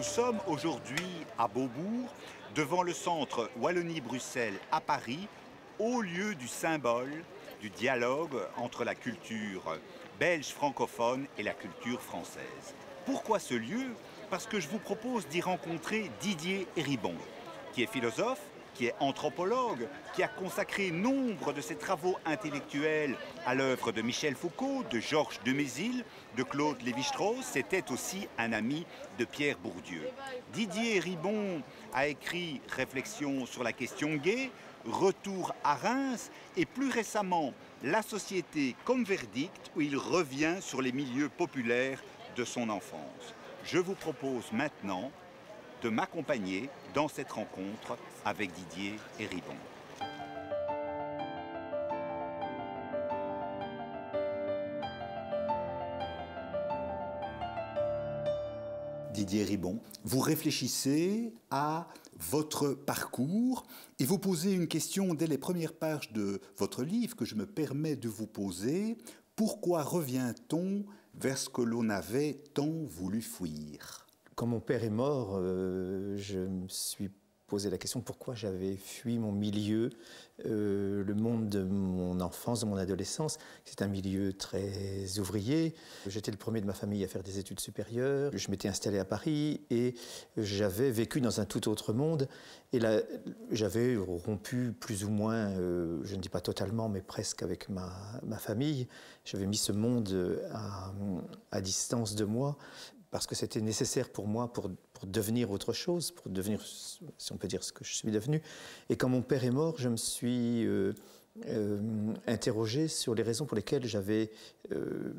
Nous sommes aujourd'hui à Beaubourg, devant le centre Wallonie-Bruxelles à Paris, au lieu du symbole du dialogue entre la culture belge francophone et la culture française. Pourquoi ce lieu? Parce que je vous propose d'y rencontrer Didier Héribon, qui est philosophe, qui est anthropologue, qui a consacré nombre de ses travaux intellectuels à l'œuvre de Michel Foucault, de Georges de Mézil, de Claude Lévi-Strauss, c'était aussi un ami de Pierre Bourdieu. Didier Ribon a écrit Réflexions sur la question gay, Retour à Reims et plus récemment La société comme verdict où il revient sur les milieux populaires de son enfance. Je vous propose maintenant de m'accompagner dans cette rencontre avec Didier et Ribon. Didier Ribon, vous réfléchissez à votre parcours et vous posez une question dès les premières pages de votre livre que je me permets de vous poser. Pourquoi revient-on vers ce que l'on avait tant voulu fuir? Quand mon père est mort, euh, je me suis posé la question pourquoi j'avais fui mon milieu, euh, le monde de mon enfance, de mon adolescence. C'est un milieu très ouvrier. J'étais le premier de ma famille à faire des études supérieures. Je m'étais installé à Paris et j'avais vécu dans un tout autre monde. Et là, j'avais rompu plus ou moins, euh, je ne dis pas totalement, mais presque avec ma, famille. J'avais mis ce monde à distance de moi parce que c'était nécessaire pour moi pour, pour, devenir autre chose, pour devenir, si on peut dire, ce que je suis devenu. Et quand mon père est mort, je me suis euh, euh, interrogé sur les raisons pour lesquelles j'avais euh,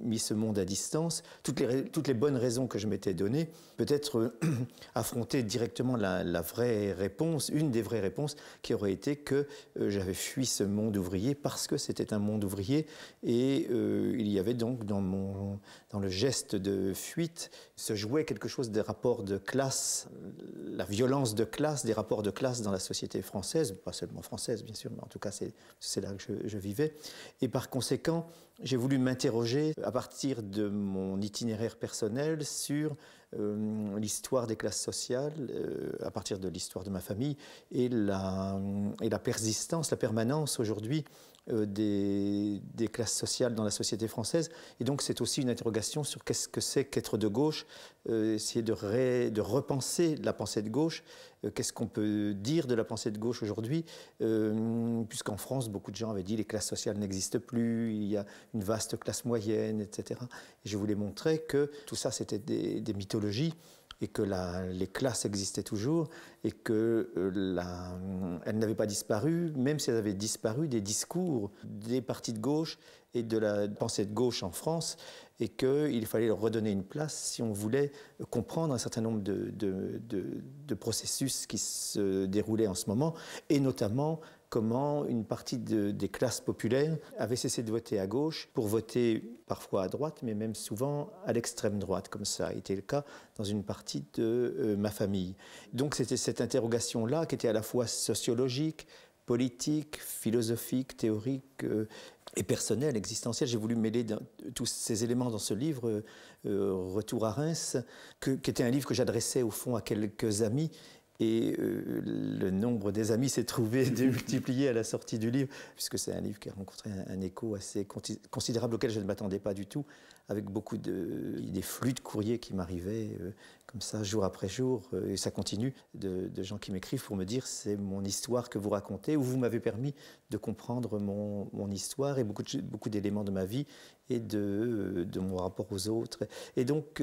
mis ce monde à distance, toutes les, toutes les bonnes raisons que je m'étais données, peut-être euh, affronter directement la, vraie réponse, une des vraies réponses qui aurait été que euh, j'avais fui ce monde ouvrier parce que c'était un monde ouvrier et il y avait donc dans, mon, dans le geste de fuite se jouait quelque chose des rapports de classe, la violence de classe, des rapports de classe dans la société française, pas seulement française bien sûr, mais en tout cas c'est c'est là que je, vivais. Et par conséquent, j'ai voulu m'interroger à partir de mon itinéraire personnel sur euh, l'histoire des classes sociales, euh, à partir de l'histoire de ma famille et la, persistance, la permanence aujourd'hui des, des, classes sociales dans la société française. Et donc c'est aussi une interrogation sur qu'est-ce que c'est qu'être de gauche, euh, essayer de, de, repenser la pensée de gauche, euh, qu'est-ce qu'on peut dire de la pensée de gauche aujourd'hui, euh, puisqu'en France beaucoup de gens avaient dit les classes sociales n'existent plus, il y a une vaste classe moyenne, etc. Et je voulais montrer que tout ça c'était des mythologies et que les classes existaient toujours et que euh, n'avaient pas disparu, même si elles avaient disparu des discours des partis de gauche et de la pensée de gauche en France, et qu'il fallait leur redonner une place si on voulait comprendre un certain nombre de processus qui se déroulaient en ce moment, et notamment comment une partie de, des classes populaires avait cessé de voter à gauche pour voter parfois à droite, mais même souvent à l'extrême droite, comme ça a été le cas dans une partie de euh, ma famille. Donc c'était cette interrogation-là qui était à la fois sociologique, politique, philosophique, théorique euh, et personnelle, existentielle. J'ai voulu mêler tous ces éléments dans ce livre, euh, Retour à Reims, qui était un livre que j'adressais au fond à quelques amis et euh, le nombre des amis s'est trouvé démultiplié à la sortie du livre, puisque c'est un livre qui a rencontré un, écho assez considérable auquel je ne m'attendais pas du tout, avec beaucoup de des flux de courriers qui m'arrivaient euh, comme ça jour après jour, euh, et ça continue, de, de gens qui m'écrivent pour me dire c'est mon histoire que vous racontez, ou vous m'avez permis de comprendre mon, histoire et beaucoup, d'éléments de ma vie et de, de mon rapport aux autres. Et donc,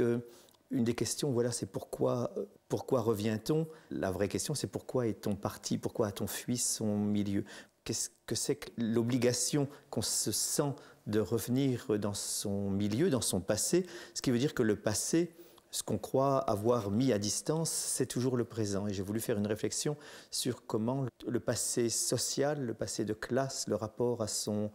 une des questions, voilà, c'est pourquoi, revient-on? La vraie question, c'est pourquoi est-on parti? Pourquoi a-t-on fui son milieu? Qu'est-ce que c'est que l'obligation qu'on se sent de revenir dans son milieu, dans son passé? Ce qui veut dire que le passé, ce qu'on croit avoir mis à distance, c'est toujours le présent. Et j'ai voulu faire une réflexion sur comment le passé social, le passé de classe, le rapport à son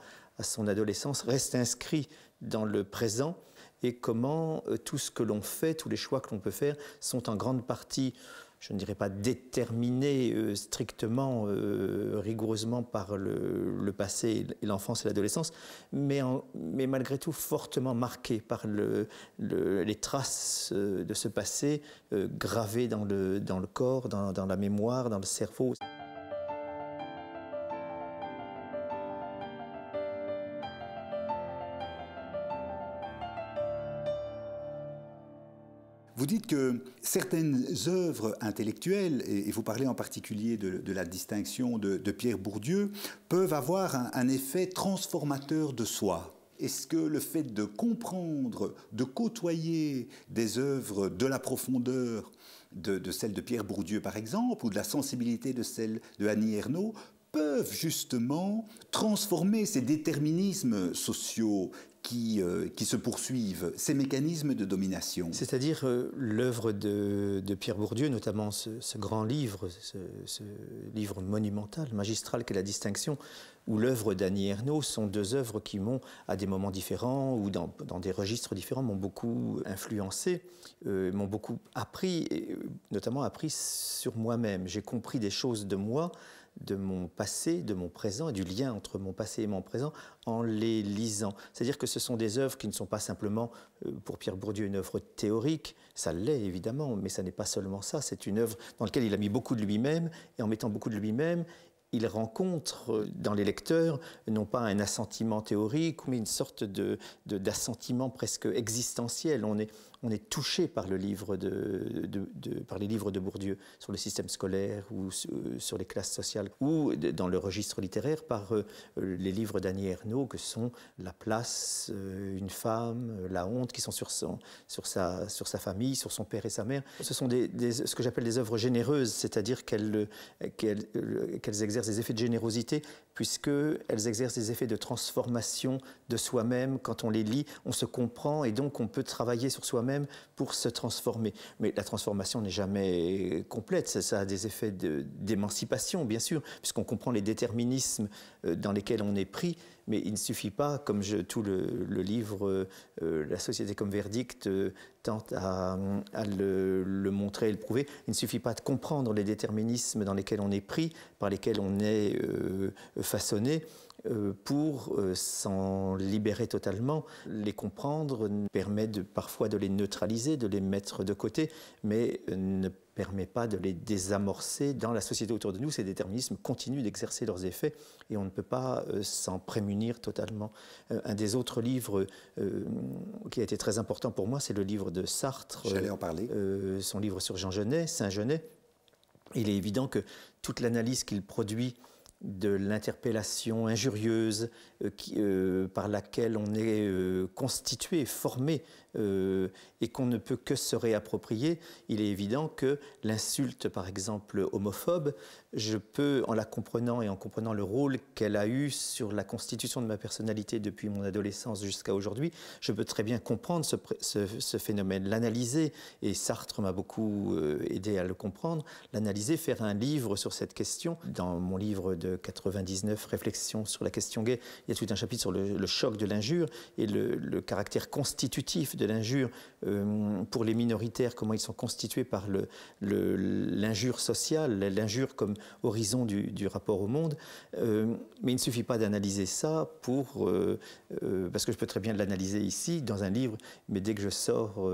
adolescence reste inscrit dans le présent et comment euh, tout ce que l'on fait, tous les choix que l'on peut faire sont en grande partie je ne dirais pas déterminé euh, strictement, euh, rigoureusement par le, passé, l'enfance et l'adolescence, mais, malgré tout fortement marqué par le, les traces de ce passé gravées dans le, corps, dans la mémoire, dans le cerveau. Vous dites que certaines œuvres intellectuelles, et vous parlez en particulier de, la distinction de, Pierre Bourdieu, peuvent avoir un, effet transformateur de soi. Est-ce que le fait de comprendre, de côtoyer des œuvres de la profondeur de, de celle de Pierre Bourdieu par exemple, ou de la sensibilité de celle de Annie Ernaux, peuvent justement transformer ces déterminismes sociaux qui, euh, qui se poursuivent, ces mécanismes de domination. C'est-à-dire euh, l'œuvre de, Pierre Bourdieu, notamment ce, grand livre, ce, livre monumental, magistral qu'est La Distinction, ou l'œuvre d'Annie Ernaux sont deux œuvres qui m'ont, à des moments différents ou dans, dans des registres différents, m'ont beaucoup influencé, euh, m'ont beaucoup appris, notamment appris sur moi-même. J'ai compris des choses de moi de mon passé, de mon présent et du lien entre mon passé et mon présent en les lisant. C'est-à-dire que ce sont des œuvres qui ne sont pas simplement, euh, pour Pierre Bourdieu, une œuvre théorique, ça l'est évidemment, mais ça n'est pas seulement ça, c'est une œuvre dans laquelle il a mis beaucoup de lui-même, et en mettant beaucoup de lui-même, il rencontre euh, dans les lecteurs non pas un assentiment théorique, mais une sorte de, d'assentiment presque existentiel. On est, on est touché par, les livres de Bourdieu sur le système scolaire ou euh, sur les classes sociales, ou dans le registre littéraire par euh, les livres d'Annie Ernaux que sont La place, euh, Une femme, La honte, qui sont sur, sa, famille, sur son père et sa mère. Ce sont ce que j'appelle des œuvres généreuses, c'est-à-dire qu'elles exercent des effets de générosité puisqu'elles exercent des effets de transformation de soi-même. Quand on les lit, on se comprend et donc on peut travailler sur soi-même pour se transformer. Mais la transformation n'est jamais complète. Ça, a des effets d'émancipation, bien sûr, puisqu'on comprend les déterminismes euh, dans lesquels on est pris. Mais il ne suffit pas, comme tout le, livre euh, La société comme verdict euh, tente à, le, montrer et le prouver, il ne suffit pas de comprendre les déterminismes dans lesquels on est pris, par lesquels on est façonné, euh, pour euh, s'en libérer totalement. Les comprendre permet parfois de les neutraliser, de les mettre de côté, mais ne permet pas de les désamorcer. Dans la société autour de nous, ces déterminismes continuent d'exercer leurs effets et on ne peut pas s'en prémunir totalement. un des autres livres qui a été très important pour moi, c'est le livre de Sartre. J'allais en parler. son livre sur Jean Genet, Saint Genet. Il est évident que toute l'analyse qu'il produit de l'interpellation injurieuse euh, euh, par laquelle on est euh, constitué, formé et qu'on ne peut que se réapproprier, il est évident que l'insulte, par exemple, homophobe, je peux, en la comprenant et en comprenant le rôle qu'elle a eu sur la constitution de ma personnalité depuis mon adolescence jusqu'à aujourd'hui, je peux très bien comprendre ce, phénomène, l'analyser, et Sartre m'a beaucoup aidé à le comprendre, l'analyser, faire un livre sur cette question. Dans mon livre de 99, Réflexions sur la question gay, il y a tout un chapitre sur le, choc de l'injure et le, caractère constitutif de l'injure euh, pour les minoritaires, comment ils sont constitués par l'injure sociale, l'injure comme horizon du, rapport au monde. Euh, mais il ne suffit pas d'analyser ça pour, euh, parce que je peux très bien l'analyser ici dans un livre, mais dès que je sors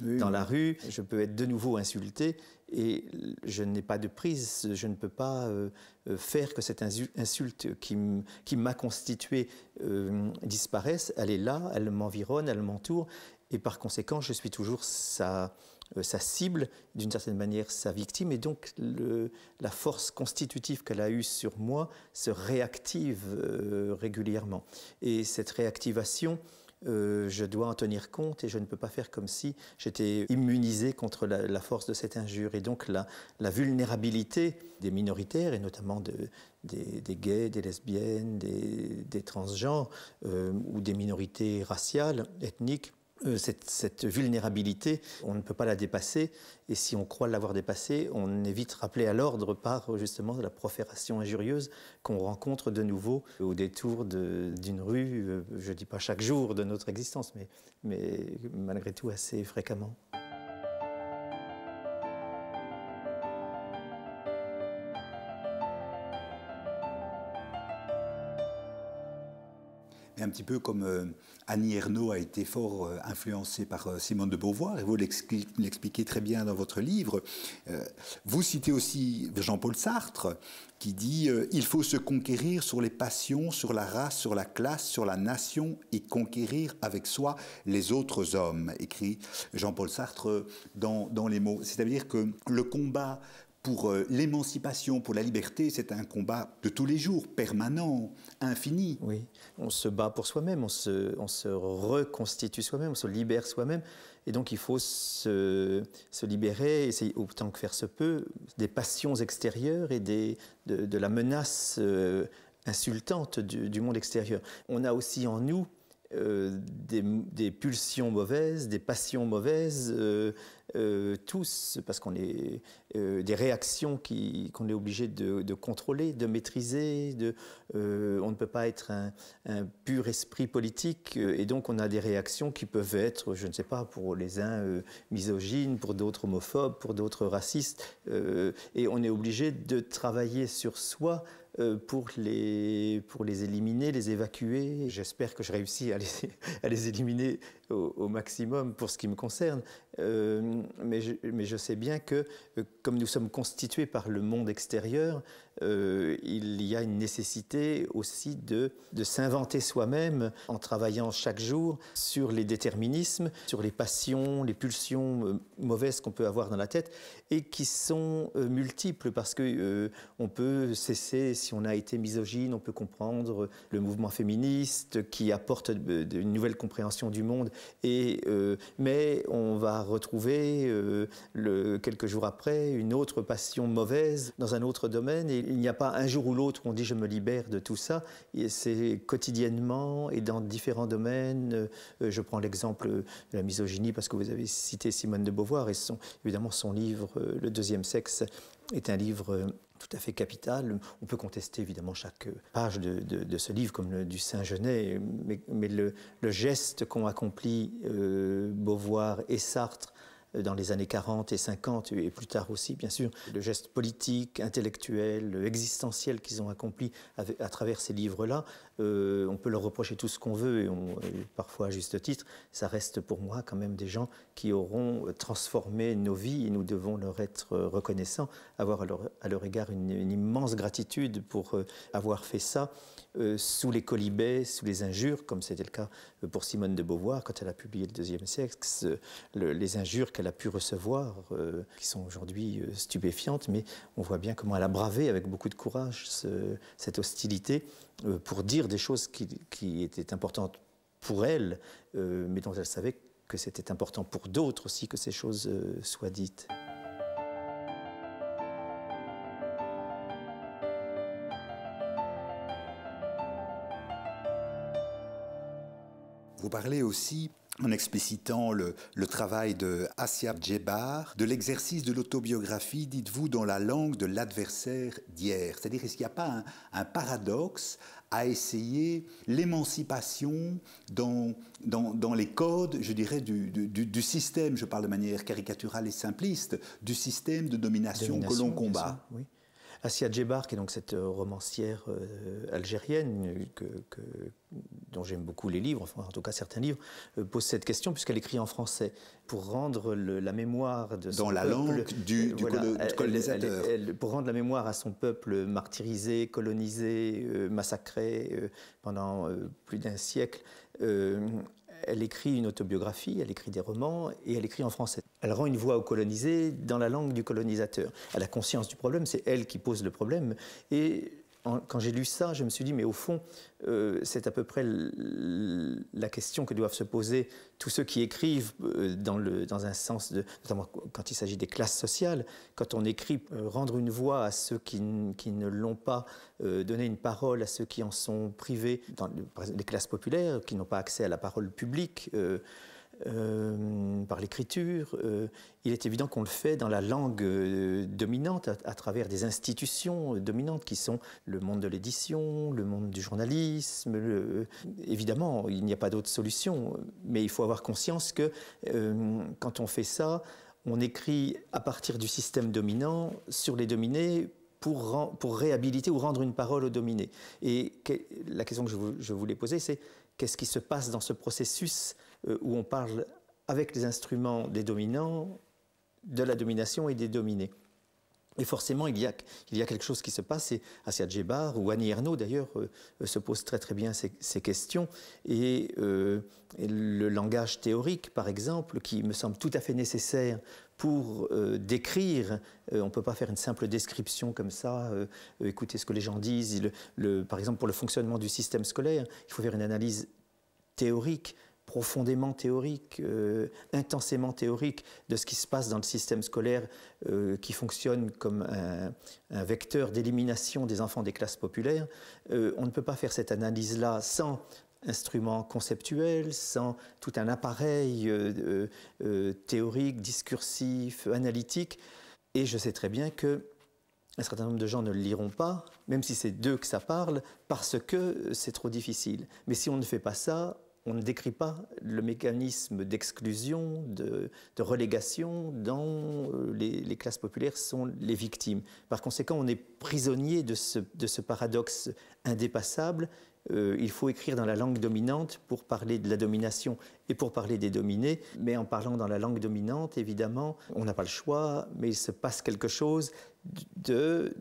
dans la rue, je peux être de nouveau insulté et je n'ai pas de prise, je ne peux pas euh, euh, faire que cette insulte qui m'a constitué euh, disparaisse. Elle est là, elle m'environne, elle m'entoure, et par conséquent, je suis toujours sa, sa cible, d'une certaine manière sa victime, et donc la force constitutive qu'elle a eue sur moi se réactive régulièrement. Et cette réactivation, euh, je dois en tenir compte et je ne peux pas faire comme si j'étais immunisé contre la, force de cette injure. Et donc la, vulnérabilité des minoritaires, et notamment des, gays, des lesbiennes, des, transgenres euh, ou des minorités raciales, ethniques, euh, cette, vulnérabilité, on ne peut pas la dépasser. Et si on croit l'avoir dépassée, on est vite rappelé à l'ordre par justement la profération injurieuse qu'on rencontre de nouveau au détour d'une rue, euh, je ne dis pas chaque jour de notre existence, mais, mais malgré tout assez fréquemment. Et un petit peu comme euh, Annie Ernaux a été fort euh, influencée par euh, Simone de Beauvoir, et vous l'expliquez très bien dans votre livre. vous citez aussi Jean-Paul Sartre, qui dit Il faut se conquérir sur les passions, sur la race, sur la classe, sur la nation, et conquérir avec soi les autres hommes, écrit Jean-Paul Sartre dans, dans les mots. C'est-à-dire que le combat pour euh, l'émancipation, pour la liberté, c'est un combat de tous les jours, permanent, infini. Oui, on se bat pour soi-même, on se, on se reconstitue soi-même, on se libère soi-même. Et donc il faut se, libérer, essayer autant que faire se peut, des passions extérieures et de, la menace euh, insultante du, monde extérieur. On a aussi en nous euh, des, pulsions mauvaises, des passions mauvaises, euh, euh, tous, parce qu'on est des réactions qu'on est obligé de, contrôler, de maîtriser. On ne peut pas être un, pur esprit politique, et donc on a des réactions qui peuvent être, je ne sais pas, pour les uns misogynes, pour d'autres homophobes, pour d'autres racistes, et on est obligé de travailler sur soi pour les, pour les éliminer, les évacuer. J'espère que je réussis à les, à les éliminer au, maximum pour ce qui me concerne. Euh, mais, je, mais, je, sais bien que, euh, comme nous sommes constitués par le monde extérieur, euh, il y a une nécessité aussi de, de s'inventer soi-même en travaillant chaque jour sur les déterminismes, sur les passions, les pulsions mauvaises qu'on peut avoir dans la tête et qui sont multiples parce que on peut cesser, si on a été misogyne, on peut comprendre le mouvement féministe qui apporte une nouvelle compréhension du monde euh, mais on va retrouver euh, quelques jours après une autre passion mauvaise dans un autre domaine. Il n'y a pas un jour ou l'autre où on dit je me libère de tout ça. C'est quotidiennement et dans différents domaines. Euh, je prends l'exemple de la misogynie parce que vous avez cité Simone de Beauvoir et évidemment son livre Le deuxième sexe est un livre tout à fait capital. On peut contester évidemment chaque page de, ce livre, comme le, du Saint-Genet, mais, le, geste qu'ont accompli euh, Beauvoir et Sartre dans les années 40 et 50, et plus tard aussi, bien sûr, le geste politique, intellectuel, existentiel qu'ils ont accompli à travers ces livres-là, euh, on peut leur reprocher tout ce qu'on veut, et, parfois à juste titre, ça reste pour moi quand même des gens qui auront transformé nos vies et nous devons leur être reconnaissants, avoir à leur, égard une, immense gratitude pour euh, avoir fait ça euh, sous les colibets, sous les injures, comme c'était le cas pour Simone de Beauvoir quand elle a publié le deuxième sexe, les injures qu'elle a pu recevoir, qui sont aujourd'hui stupéfiantes, mais on voit bien comment elle a bravé avec beaucoup de courage cette hostilité euh, pour dire des choses qui, étaient importantes pour elle, euh, mais dont elle savait que c'était important pour d'autres aussi que ces choses euh, soient dites. Vous parlez aussi en explicitant le, travail de Asia Djebar, de l'exercice de l'autobiographie, dites-vous, dans la langue de l'adversaire d'hier. C'est-à-dire, est-ce qu'il n'y a pas un, paradoxe à essayer l'émancipation dans, dans, les codes, je dirais, du, du, système, je parle de manière caricaturale et simpliste, du système de domination, que l'on combat? oui. Assia Djebar, qui est donc cette euh, romancière euh, algérienne que, dont j'aime beaucoup les livres, enfin en tout cas certains livres, euh, pose cette question puisqu'elle écrit en français pour rendre la mémoire de son dans la langue du, colonisateur, pour rendre la mémoire à son peuple martyrisé, colonisé, massacré pendant plus d'un siècle elle écrit une autobiographie, elle écrit des romans et elle écrit en français. Elle rend une voix aux colonisés dans la langue du colonisateur. Elle a conscience du problème, c'est elle qui pose le problème. Et quand j'ai lu ça, je me suis dit, mais au fond, euh, c'est à peu près la question que doivent se poser tous ceux qui écrivent euh, dans, un sens notamment quand il s'agit des classes sociales, quand on écrit euh, rendre une voix à ceux qui, qui ne l'ont pas, donner une parole à ceux qui en sont privés, dans les classes populaires, qui n'ont pas accès à la parole publique. Euh, par l'écriture. Euh, il est évident qu'on le fait dans la langue euh, dominante, à, travers des institutions dominantes qui sont le monde de l'édition, le monde du journalisme. Évidemment, il n'y a pas d'autre solution, mais il faut avoir conscience que quand on fait ça, on écrit à partir du système dominant sur les dominés pour, pour réhabiliter ou rendre une parole aux dominés. Et la question que je voulais poser, c'est qu'est-ce qui se passe dans ce processus où on parle avec les instruments des dominants, de la domination et des dominés. Et forcément, il y, a, quelque chose qui se passe, et Assia Djebar ou Annie Ernaux d'ailleurs euh, se posent très très bien ces, questions, euh, et, le langage théorique par exemple, qui me semble tout à fait nécessaire pour euh, décrire, on ne peut pas faire une simple description comme ça, écouter ce que les gens disent, par exemple pour le fonctionnement du système scolaire, il faut faire une analyse théorique profondément théorique, euh, intensément théorique de ce qui se passe dans le système scolaire euh, qui fonctionne comme un, vecteur d'élimination des enfants des classes populaires. Euh, on ne peut pas faire cette analyse-là sans instruments conceptuels, sans tout un appareil théorique, discursif, analytique. Et je sais très bien que un certain nombre de gens ne le liront pas, même si c'est d'eux que ça parle, parce que c'est trop difficile. Mais si on ne fait pas ça, on ne décrit pas le mécanisme d'exclusion, de, relégation dont euh, les, classes populaires sont les victimes. Par conséquent, on est prisonnier de ce, paradoxe indépassable. Euh, il faut écrire dans la langue dominante pour parler de la domination et pour parler des dominés, mais en parlant dans la langue dominante, évidemment, on n'a pas le choix, mais il se passe quelque chose de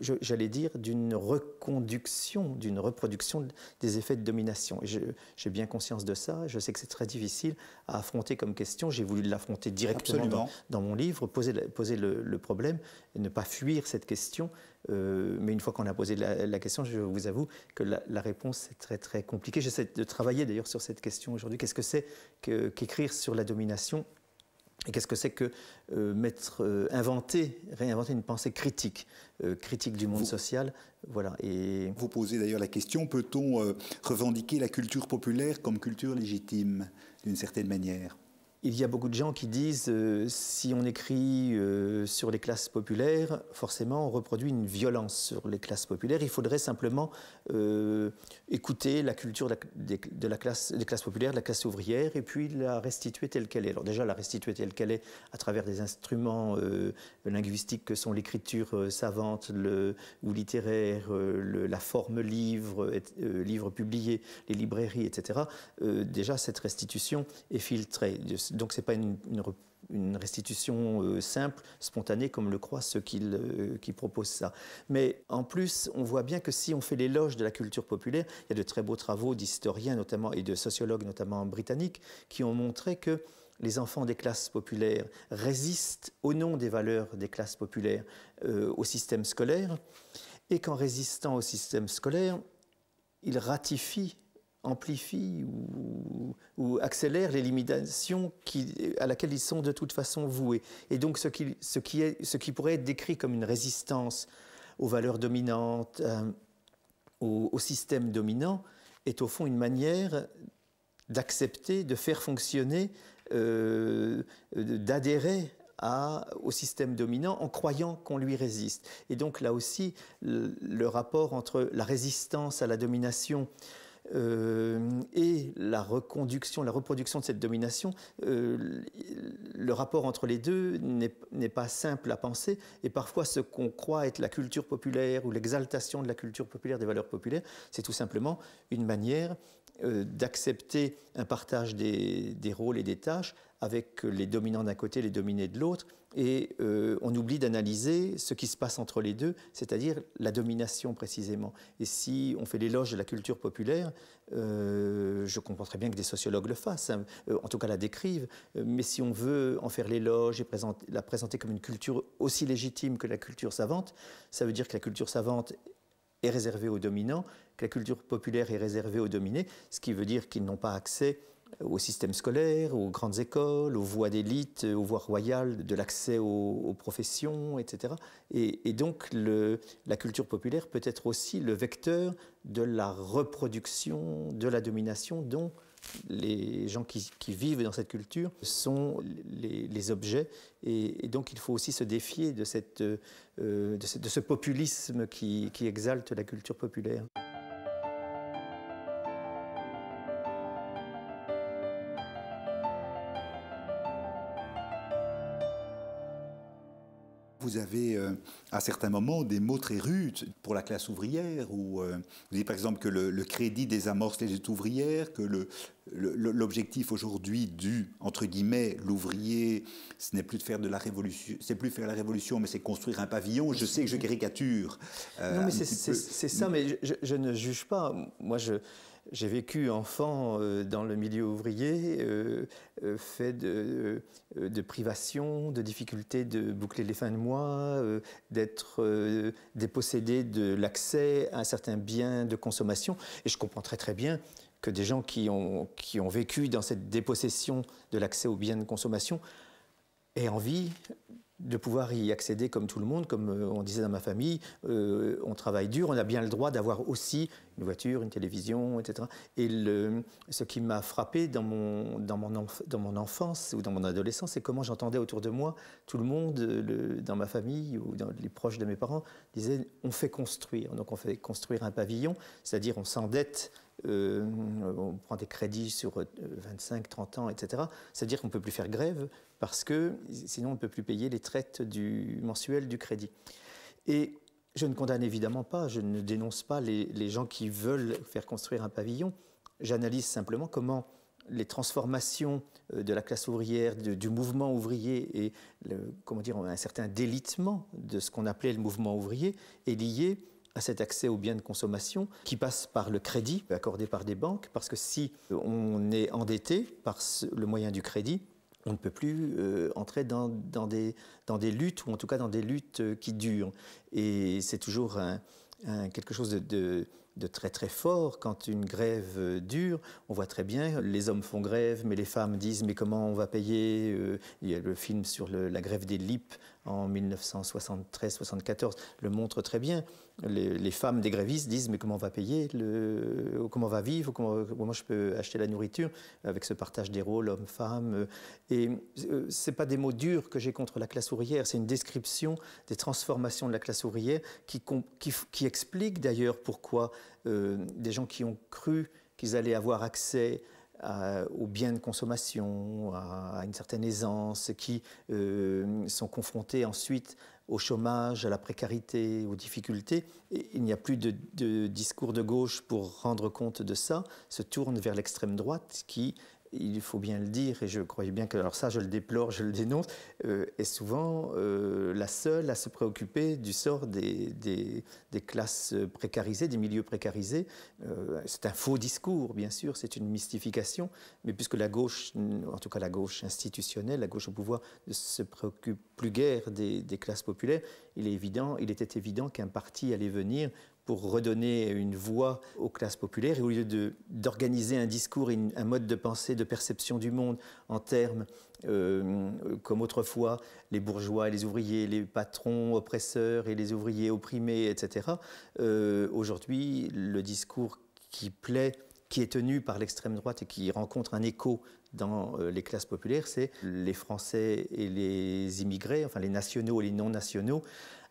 j'allais dire, d'une reconduction, d'une reproduction des effets de domination. J'ai bien conscience de ça. Je sais que c'est très difficile à affronter comme question. J'ai voulu l'affronter directement dans, mon livre, poser, poser le, problème et ne pas fuir cette question. Euh, mais une fois qu'on a posé la, question, je vous avoue que la, réponse est très très compliquée. J'essaie de travailler d'ailleurs sur cette question aujourd'hui. Qu'est-ce que c'est qu'écrire sur la domination et qu'est-ce que c'est que euh, mettre, euh, inventer, réinventer une pensée critique, euh, critique du monde social, voilà. Et vous posez d'ailleurs la question peut-on revendiquer la culture populaire comme culture légitime d'une certaine manière? Il y a beaucoup de gens qui disent euh, si on écrit euh, sur les classes populaires, forcément on reproduit une violence sur les classes populaires. Il faudrait simplement euh, écouter la culture de la, classe, des classes populaires, de la classe ouvrière, et puis la restituer telle qu'elle est. Alors déjà la restituer telle qu'elle est à travers des instruments linguistiques que sont l'écriture savante ou littéraire, la forme livre, livre publié, les librairies, etc. déjà cette restitution est filtrée donc ce n'est pas une, restitution euh, simple, spontanée, comme le croient ceux euh, qui, proposent ça. Mais en plus, on voit bien que si on fait l'éloge de la culture populaire, il y a de très beaux travaux d'historiens notamment et de sociologues notamment britanniques qui ont montré que les enfants des classes populaires résistent au nom des valeurs des classes populaires euh, au système scolaire et qu'en résistant au système scolaire, ils ratifient amplifie ou, accélère l'élimination à laquelle ils sont de toute façon voués. Et donc ce qui, pourrait être décrit comme une résistance aux valeurs dominantes, euh, au, système dominant, est au fond une manière d'accepter, de faire fonctionner, euh, d'adhérer au système dominant en croyant qu'on lui résiste. Et donc là aussi, le rapport entre la résistance à la domination et la reconduction, la reproduction de cette domination, euh, le rapport entre les deux n'est pas simple à penser. Et parfois ce qu'on croit être la culture populaire ou l'exaltation de la culture populaire, des valeurs populaires, c'est tout simplement une manière euh, d'accepter un partage des, des, rôles et des tâches avec les dominants d'un côté, les dominés de l'autre, et euh, on oublie d'analyser ce qui se passe entre les deux, c'est-à-dire la domination précisément. Et si on fait l'éloge de la culture populaire, euh, je comprends très bien que des sociologues le fassent, hein, en tout cas la décrivent, mais si on veut en faire l'éloge et la présenter comme une culture aussi légitime que la culture savante, ça veut dire que la culture savante est réservée aux dominants, que la culture populaire est réservée aux dominés, ce qui veut dire qu'ils n'ont pas accès au système scolaire, aux grandes écoles, aux voies d'élite, aux voies royales, de l'accès aux, professions, etc. Et, donc la culture populaire peut être aussi le vecteur de la reproduction de la domination dont les gens qui, vivent dans cette culture sont les, objets. Et, donc il faut aussi se défier de, euh, ce, populisme qui exalte la culture populaire. vous avez euh, à certains moments des mots très rudes pour la classe ouvrière, ou euh, vous dites par exemple que le, crédit désamorce les luttes ouvrières, que l'objectif aujourd'hui du entre guillemets l'ouvrier, ce n'est plus de faire de la révolution, c'est plus faire la révolution, mais c'est construire un pavillon. Je sais que je caricature. non, mais c'est ça, mais je, je, ne juge pas. Moi, je j'ai vécu enfant euh, dans le milieu ouvrier, euh, euh, fait de, de privations, de difficultés de boucler les fins de mois, d'être dépossédé de l'accès à un certain bien de consommation. Et je comprends très très bien que des gens qui ont, qui ont vécu dans cette dépossession de l'accès aux biens de consommation aient envie de pouvoir y accéder comme tout le monde, comme euh, on disait dans ma famille, euh, on travaille dur, on a bien le droit d'avoir aussi une voiture, une télévision, etc. Et ce qui m'a frappé dans mon, dans, mon dans mon enfance ou dans mon adolescence, c'est comment j'entendais autour de moi tout le monde, dans ma famille ou dans les proches de mes parents, disaient on fait construire. Donc on fait construire un pavillon, c'est-à-dire on s'endette euh, on prend des crédits sur 25, 30 ans, etc. C'est-à-dire qu'on ne peut plus faire grève, parce que sinon on ne peut plus payer les traites du mensuel du crédit. Et je ne condamne évidemment pas, je ne dénonce pas les, gens qui veulent faire construire un pavillon. J'analyse simplement comment les transformations euh, de la classe ouvrière, du mouvement ouvrier et comment dire, un certain délitement de ce qu'on appelait le mouvement ouvrier est lié à cet accès aux biens de consommation qui passe par le crédit accordé par des banques, parce que si on est endetté par le moyen du crédit, on ne peut plus euh, entrer dans, des, dans, des, luttes, ou en tout cas dans des luttes euh, qui durent. Et c'est toujours quelque chose de, très très fort quand une grève euh, dure. On voit très bien, les hommes font grève, mais les femmes disent mais comment on va payer Il y a le film sur la grève des LIP en 1973-74 le montre très bien. Les, femmes des grévistes disent mais comment on va payer, comment on va vivre, comment, je peux acheter la nourriture avec ce partage des rôles hommes-femmes. Et euh, c'est pas des mots durs que j'ai contre la classe ouvrière, c'est une description des transformations de la classe ouvrière qui explique d'ailleurs pourquoi euh, des gens qui ont cru qu'ils allaient avoir accès aux biens de consommation, à, une certaine aisance, qui euh, sont confrontés ensuite au chômage, à la précarité, aux difficultés. Il n'y a plus de, discours de gauche pour rendre compte de ça, se tourne vers l'extrême droite qui il faut bien le dire, et je croyais bien que, alors ça je le déplore, je le dénonce, euh, est souvent euh, la seule à se préoccuper du sort des, classes précarisées, des milieux précarisés. Euh, c'est un faux discours, bien sûr, c'est une mystification, mais puisque la gauche, en tout cas la gauche institutionnelle, la gauche au pouvoir, ne se préoccupe plus guère des, des classes populaires, il, est évident, il était évident qu'un parti allait venir pour redonner une voix aux classes populaires et au lieu d'organiser un discours un mode de pensée, de perception du monde en termes euh, comme autrefois les bourgeois et les ouvriers, les patrons oppresseurs et les ouvriers opprimés, etc. Euh, aujourd'hui, le discours qui plaît, qui est tenu par l'extrême droite et qui rencontre un écho dans euh, les classes populaires, c'est les Français et les immigrés, enfin les nationaux et les non-nationaux,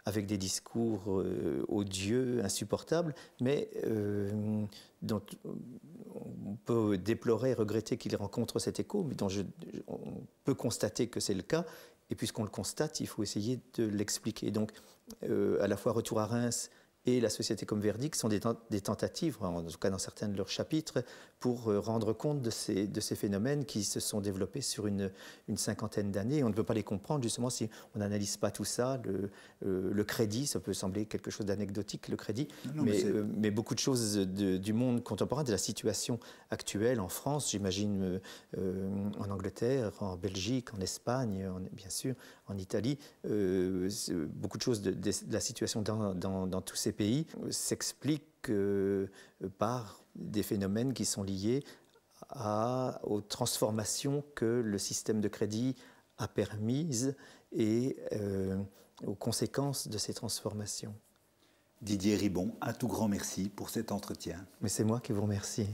avec des discours euh, odieux, insupportables, mais euh, dont on peut déplorer, regretter qu'il rencontre cet écho, mais dont je, on peut constater que c'est le cas. Et puisqu'on le constate, il faut essayer de l'expliquer. Donc, euh, à la fois Retour à Reims et la société comme verdict sont des, tentatives, en tout cas dans certains de leurs chapitres, pour euh, rendre compte de ces, de ces phénomènes qui se sont développés sur une, une cinquantaine d'années. On ne peut pas les comprendre justement si on n'analyse pas tout ça. Le, euh, le, crédit, ça peut sembler quelque chose d'anecdotique, le crédit, mais, euh, mais, beaucoup de choses du monde contemporain, de la situation actuelle en France, j'imagine en Angleterre, en Belgique, en Espagne, bien sûr, en Italie, beaucoup de choses de, de, la situation dans, dans, dans tous ces pays s'explique euh, par des phénomènes qui sont liés aux transformations que le système de crédit a permises et euh, aux conséquences de ces transformations. Didier Ribon, un tout grand merci pour cet entretien. Mais c'est moi qui vous remercie.